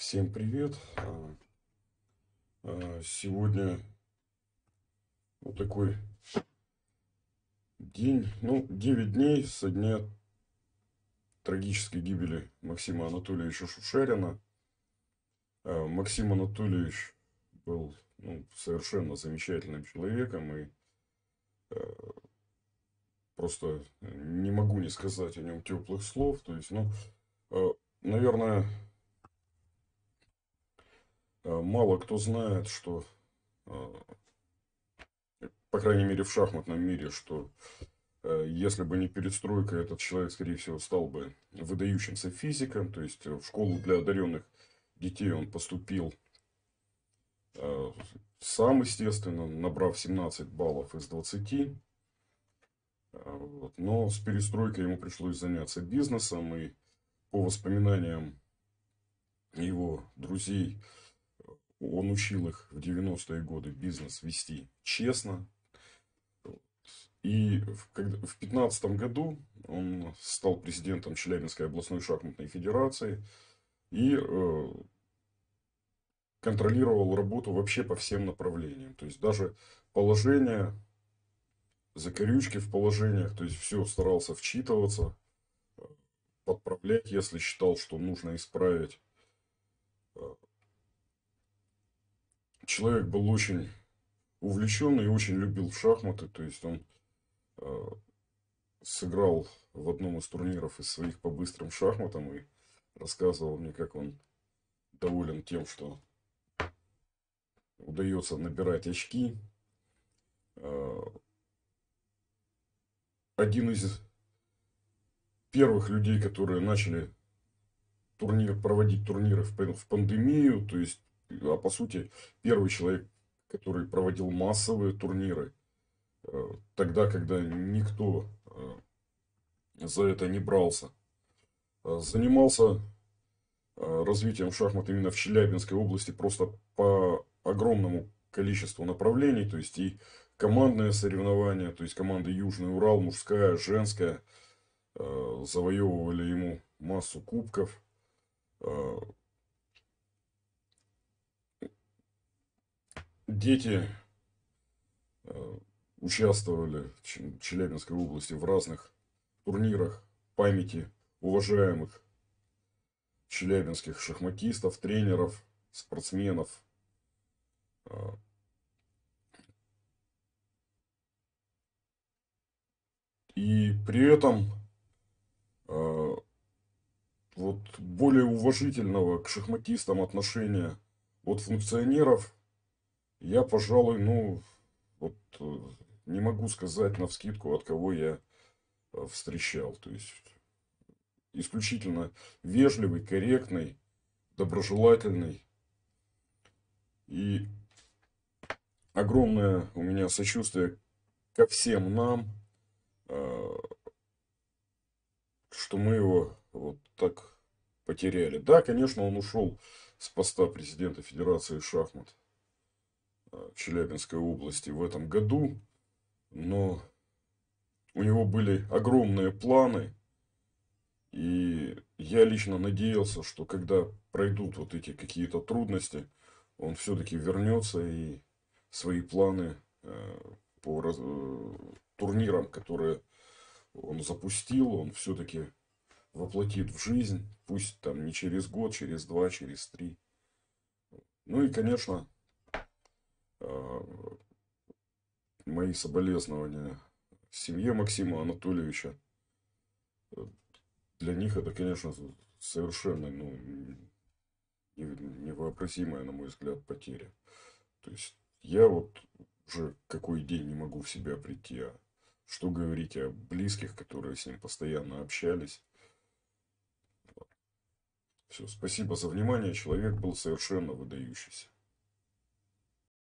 Всем привет! А, а, Сегодня вот такой день, ну, 9 дней со дня трагической гибели Максима Анатольевича Шушарина. А, Максим Анатольевич был ну, совершенно замечательным человеком и просто не могу не сказать о нем теплых слов. То есть, ну, наверное, мало кто знает, что, э, по крайней мере в шахматном мире, что э, если бы не перестройка, этот человек, скорее всего, стал бы выдающимся физиком. То есть в школу для одаренных детей он поступил сам, естественно, набрав 17 баллов из 20. Но с перестройкой ему пришлось заняться бизнесом. И по воспоминаниям его друзей, он учил их в 90-е годы бизнес вести честно. И в 2015 году он стал президентом Челябинской областной шахматной федерации и э, контролировал работу вообще по всем направлениям. То есть даже положение, закорючки в положениях, то есть все старался вчитываться, подправлять, если считал, что нужно исправить человек был очень увлеченный и очень любил шахматы. То есть он э, сыграл в одном из турниров из своих по быстрым шахматам и рассказывал мне, как он доволен тем, что удается набирать очки. Э, один из первых людей, которые начали турнир, проводить турниры в, в пандемию, то есть а по сути первый человек, который проводил массовые турниры, э, тогда, когда никто э, за это не брался. Э, занимался развитием шахмат именно в Челябинской области просто по огромному количеству направлений, то есть и командные соревнования, то есть команды Южный Урал, мужская, женская, завоевывали ему массу кубков. Дети э, участвовали в Челябинской области в разных турнирах памяти уважаемых челябинских шахматистов, тренеров, спортсменов. Э. И при этом э, вот более уважительного к шахматистам отношения от функционеров я, пожалуй, ну, вот э, не могу сказать на вскидку, от кого я э, встречал. То есть, исключительно вежливый, корректный, доброжелательный. И огромное у меня сочувствие ко всем нам, э, что мы его вот так потеряли. Да, конечно, он ушел с поста президента Федерации шахмат. Челябинской области в этом году, но у него были огромные планы, и я лично надеялся, что когда пройдут вот эти какие-то трудности, он все-таки вернется и свои планы э, по э, турнирам, которые он запустил, он все-таки воплотит в жизнь, пусть там не через год, через два, через три. Ну и, конечно, мои соболезнования семье Максима Анатольевича. Для них это, конечно, совершенно ну, невообразимая, на мой взгляд, потеря. То есть я вот уже какой день не могу в себя прийти, а что говорить о близких, которые с ним постоянно общались. Все, спасибо за внимание. Человек был совершенно выдающийся.